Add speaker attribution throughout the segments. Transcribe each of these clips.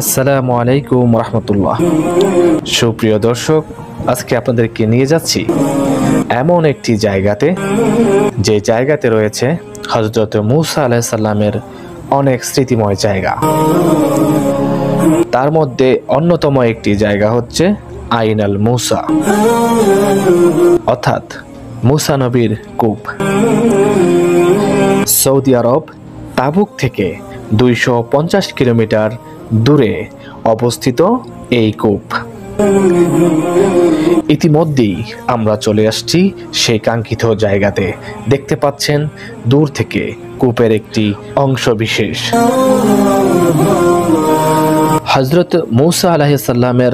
Speaker 1: আসসালামু আলাইকুম রহমতুল্লাহ। সুপ্রিয় দর্শক, আজকে আপনাদেরকে নিয়ে যাচ্ছি এমন একটি জায়গাতে, যে জায়গাতে রয়েছে হজরত মুসা আলাইসাল্লামের অনেক স্মৃতিময় জায়গা। তার মধ্যে অন্যতম একটি জায়গা হচ্ছে আইনাল মুসা। অর্থাৎ মুসা নবীর কূপ। সৌদি আরব তাবুক থেকে দুইশো পঞ্চাশ কিলোমিটার দূরে অবস্থিত এই কূপ। ইতিমধ্যেই আমরা চলে আসছি সেই কাঙ্ক্ষিত জায়গাতে। দেখতে পাচ্ছেন দূর থেকে কূপের একটি অংশ বিশেষ। হজরত মৌসা আলাহিসাল্লামের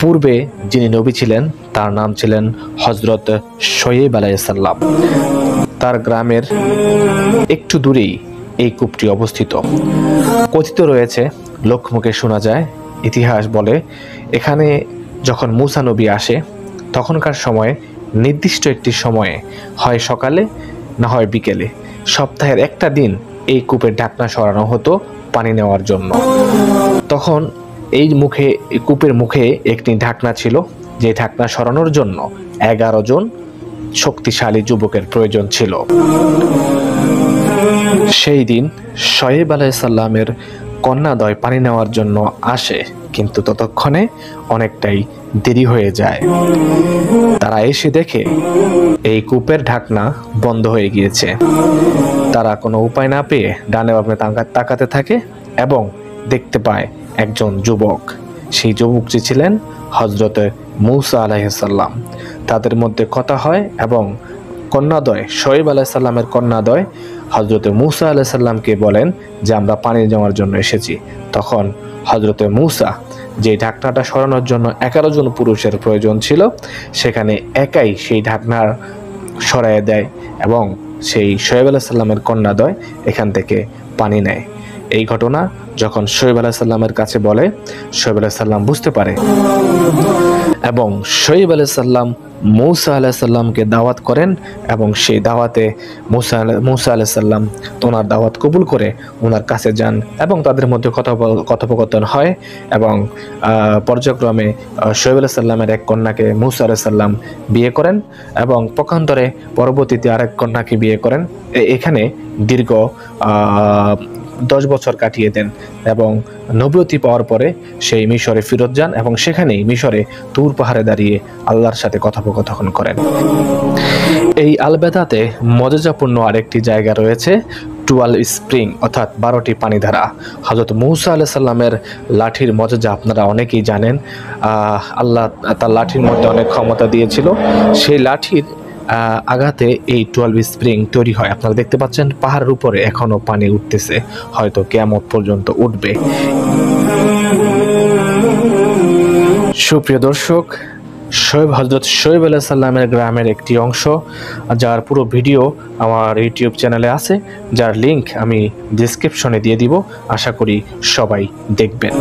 Speaker 1: পূর্বে যিনি নবী ছিলেন, তার নাম ছিলেন হজরত শোয়েব আলাইসাল্লাম তার গ্রামের একটু দূরেই এই কূপটি অবস্থিত। কথিত রয়েছে লোকমুখে শোনা যায়, ইতিহাস বলে, এখানে যখন মুসা নবী আসে, তখনকার সময়ে নির্দিষ্ট একটি সময়ে, হয় সকালে, না হয় বিকেলে। সপ্তাহের একটা দিন এই কূপের ঢাকনা সরানো হতো পানি নেওয়ার জন্য। তখন এই মুখে কূপের মুখে একটি ঢাকনা ছিল, যে ঢাকনা সরানোর জন্য এগারো জন শক্তিশালী যুবকের প্রয়োজন ছিল। সেই দিন শয়েব আলাইসাল্লামের কন্যাদয় পানি নেওয়ার জন্য আসে, কিন্তু ততক্ষণে অনেকটাই দেরি হয়ে যায়। তারা এসে দেখে এই কূপের ঢাকনা বন্ধ হয়ে গিয়েছে। তারা কোনো উপায় না পেয়ে ডানে বামে তাকা- তাকাতে থাকে এবং দেখতে পায় একজন যুবক। সেই যুবকটি ছিলেন হজরত মৌসা আলাইসাল্লাম তাদের মধ্যে কথা হয় এবং কন্যাদয় শোয়েব আলাইসাল্লামের কন্যাদয় হজরত মুসা আলাইসাল্লামকে বলেন যে, আমরা পানি জমার জন্য এসেছি। তখন হজরতে মুসা, যে ঢাকনাটা সরানোর জন্য এগারো জন পুরুষের প্রয়োজন ছিল, সেখানে একাই সেই ঢাকনার সরাইয়ে দেয় এবং সেই শোয়েব আলাইসাল্লামের কন্যাদয় এখান থেকে পানি নেয়। এই ঘটনা যখন শোয়েব আলাইসাল্লামের কাছে বলে, শোয়েব আলাইসাল্লাম বুঝতে পারে এবং শহীব আলাইসাল্লাম মৌসা আলাইসাল্লামকে দাওয়াত করেন এবং সেই দাওয়াতে মুসা মৌসা আলাইসাল্লাম ওনার দাওয়াত কবুল করে ওনার কাছে যান এবং তাদের মধ্যে কথোপ- কথোপকথন হয় এবং পর্যায়ক্রমে শোয়েব আলাইসাল্লামের এক কন্যাকে মুসা আলাইসাল্লাম বিয়ে করেন এবং পক্ষান্তরে পরবর্তীতে আরেক কন্যাকে বিয়ে করেন। এখানে দীর্ঘ দশ বছর কাটিয়ে দেন এবং নবতি পাওয়ার পরে সেই মিশরে ফিরত যান এবং সেখানেই মিশরে তুর পাহাড়ে দাঁড়িয়ে আল্লাহর সাথে কথোপকথন করেন। এই আলবেদাতে মজাজাপূর্ণ আরেকটি জায়গা রয়েছে, টুয়াল স্প্রিং, অর্থাৎ বারোটি পানিধারা। হজরত মৌসা আলাহ সাল্লামের লাঠির মজাজা আপনারা অনেকেই জানেন। আল্লাহ তার লাঠির মধ্যে অনেক ক্ষমতা দিয়েছিল। সেই লাঠির আঘাতে এই টুয়েলভ স্প্রিং তৈরি হয়। আপনারা দেখতে পাচ্ছেন পাহাড়ের উপরে এখনও পানি উঠতেছে। হয়তো কেমন পর্যন্ত উঠবে। সুপ্রিয় দর্শক, শোয়েব হজরত শোয়েব আলাহ সাল্লামের গ্রামের একটি অংশ, যার পুরো ভিডিও আমার ইউটিউব চ্যানেলে আছে, যার লিংক আমি ডিসক্রিপশনে দিয়ে দিব। আশা করি সবাই দেখবেন।